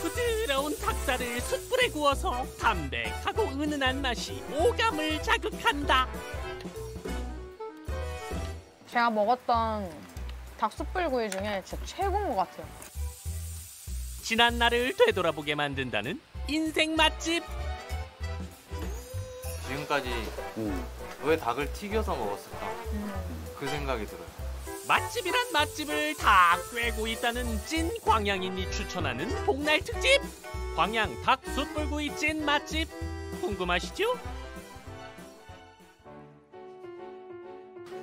부드러운 닭살을 숯불에 구워서 담백하고 은은한 맛이 오감을 자극한다. 제가 먹었던 닭숯불구이 중에 진짜 최고인 것 같아요. 지난 날을 되돌아보게 만든다는 인생 맛집. 지금까지 왜 닭을 튀겨서 먹었을까? 그 생각이 들어요. 맛집이란 맛집을 다 꿰고 있다는 찐 광양인이 추천하는 복날 특집. 광양 닭 숯불구이 찐 맛집. 궁금하시죠?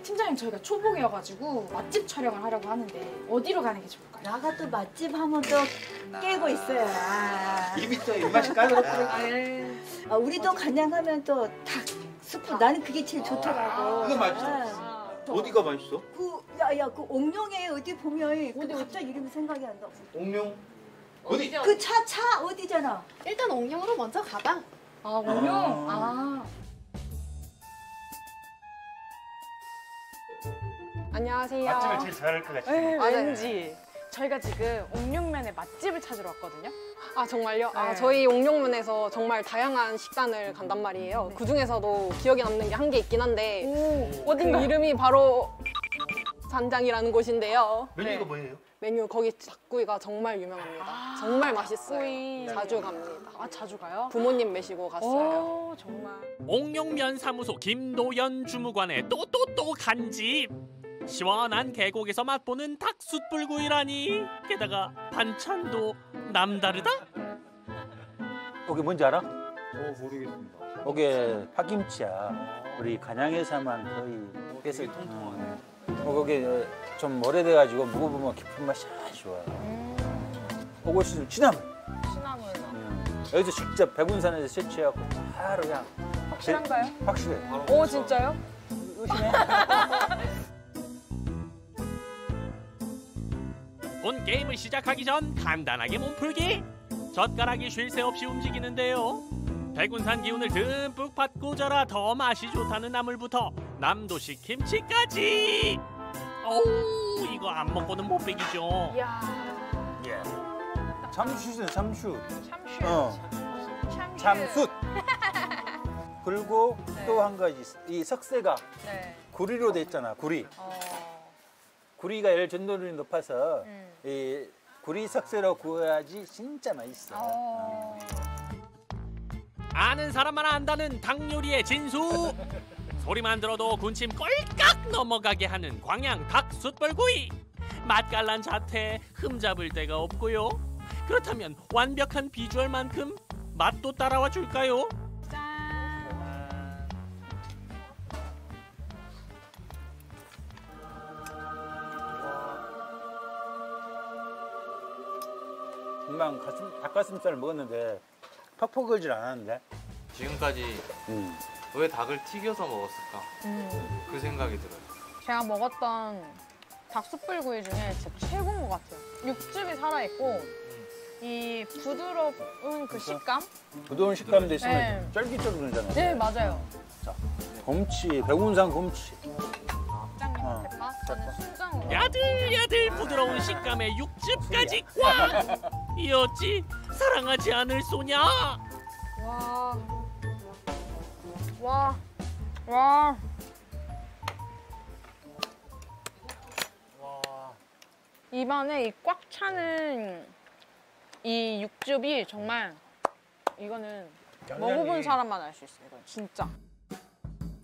팀장님 저희가 초복이어가지고 맛집 촬영을 하려고 하는데 어디로 가는 게 좋을까요? 나가 또 맛집 하면 또 깨고 있어요. 아, 입이 또 입맛이 까다롭고 아, 우리도 간양하면 또 닭 스프 나는 그게 제일 좋더라고. 그거 맛있어. 아, 어디가 맛있어? 그 야야 그 옥룡에 어디 보면 그 갑자기 이름이 생각이 안 나. 옥룡 어디? 그차 차 어디잖아. 일단 옥령으로 먼저 가봐. 아 옥령? 아. 안녕하세요. 맛집을 제일 잘할 것 같아. 네. 왠지. 저희가 지금 옥룡면의 맛집을 찾으러 왔거든요. 아 정말요? 아 네. 저희 옥룡면에서 정말 다양한 식단을 간단 말이에요. 그 중에서도 기억에 남는 게 한 개 있긴 한데 어딘가? 그 이름이 바로 산장이라는 곳인데요. 메뉴가 뭐예요? 메뉴 거기 닭구이가 정말 유명합니다. 정말 맛있어요. 닭구이. 자주 갑니다. 아 자주 가요? 부모님 모시고 갔어요. 오 정말. 옥룡면 사무소 김도연 주무관의 또또또 간집. 시원한 계곡에서 맛보는 닭 숯불구이라니. 게다가 반찬도 남다르다. 이게 뭔지 알아? 어 모르겠습니다. 이게 파김치야. 우리 간양에서만 거의 해서 되게 통통하네. 음. 어, 그게 좀 오래돼가지고 먹어보면 깊은 맛이 아주 좋아요. 진나물. 시나물. 음. 여기서 직접 백운산에서 채취해갖고 바로 그냥 확실한가요? 확실해. 오 진짜요? 의심해? 본 게임을 시작하기 전 간단하게 몸풀기. 젓가락이 쉴 새 없이 움직이는데요. 백운산 기운을 듬뿍 받고 자라 더 맛이 좋다는 나물부터 남도식 김치까지. 어우 이거 안 먹고는 못 베기죠. 이야. 예. 참숯이네 참숯. 참슈. 어. 참슈. 참숯. 그리고 네. 또한 가지. 이 석쇠가 네. 구리로 돼 있잖아. 구리. 어. 구리가 열 전도율이 높아서 음. 이 구리 석쇠로 구워야지 진짜 맛있어. 어. 아는 사람만 안다는 닭 요리의 진수. 소리만 들어도 군침 꼴깍 넘어가게 하는 광양 닭 숯불구이. 맛깔난 자태 흠잡을 데가 없고요. 그렇다면 완벽한 비주얼만큼 맛도 따라와 줄까요? 금방 가슴, 닭가슴살 먹었는데 퍽퍽 걸질 않았는데. 지금까지 음. 왜 닭을 튀겨서 먹었을까? 음. 그 생각이 들어요. 제가 먹었던 닭숯불구이 중에 진짜 최고인 것 같아요. 육즙이 살아있고 이 부드러운 그 식감? 부드러운 식감 대신에 네. 쫄깃쫄깃하잖아. 네 맞아요. 곰치, 백운산 곰치. 짱님 어. 대파? 저는 순장으로. 야들야들 부드러운 식감에 육즙까지 꽉! 이 어찌 사랑하지 않을 소냐? 와. 와. 와. 입안에 이 꽉 차는 이 육즙이 정말 이거는 먹어본 사람만 알 수 있어요. 이건 진짜.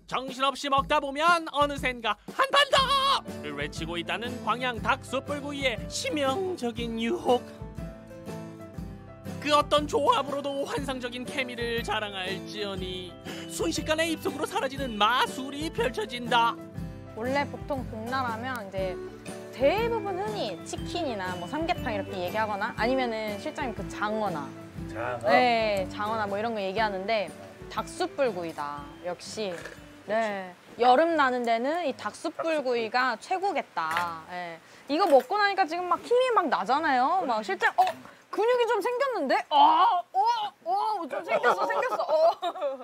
정신없이 먹다 보면 어느샌가 한판 더를 외치고 있다는 광양 닭 숯불구이의 치명적인 유혹. 그 어떤 조합으로도 환상적인 케미를 자랑할지언니. 순식간에 입속으로 사라지는 마술이 펼쳐진다. 원래 보통 복날하면 이제 대부분 흔히 치킨이나 뭐 삼계탕 이렇게 얘기하거나 아니면은 실장님 그 장어나. 자, 네 장어나 뭐 이런 거 얘기하는데 닭숯불구이다 역시. 네 여름 나는 데는 이 닭숯불구이가 최고겠다. 예. 이거 먹고 나니까 지금 막 힘이 막 나잖아요. 막 실제 어 근육이 좀 생겼는데 어어어좀 생겼어 생겼어 어,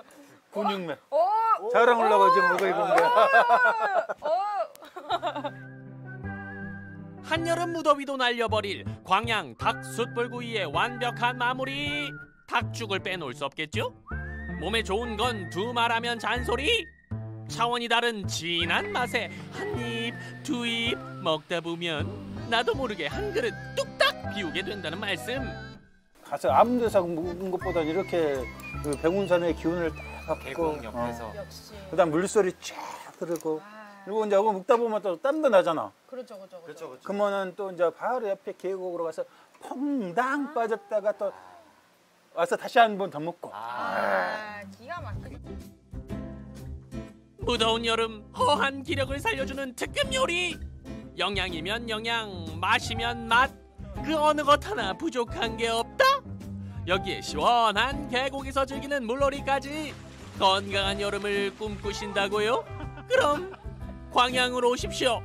근육맨. 어 자랑하려고 지금 먹어 입은 거야. 어. 한여름 무더위도 날려버릴 광양 닭 숯불구이의 완벽한 마무리 닭죽을 빼놓을 수 없겠죠? 몸에 좋은 건 두 말하면 잔소리 차원이 다른 진한 맛에 한 입 두 입 먹다 보면 나도 모르게 한 그릇 뚝딱 비우게 된다는 말씀 가서 아무 데서 묵은 것보다 이렇게 그 백운산의 기운을 딱 갖고 계곡 옆에서 역시. 그다음 물소리 쫙 흐르고 그리고 이제 하고 묵다 보면 또 땀도 나잖아. 그렇죠, 그렇죠, 그렇죠 그렇죠. 그러면은 또 이제 바로 옆에 계곡으로 가서 퐁당 빠졌다가 또 와서 다시 한 번 더 먹고. 아, 기가 막히죠. 무더운 여름 허한 기력을 살려주는 특급 요리 영양이면 영양 맛이면 맛 그 어느 것 하나 부족한 게 없다 여기에 시원한 계곡에서 즐기는 물놀이까지 건강한 여름을 꿈꾸신다고요? 그럼 광양으로 오십시오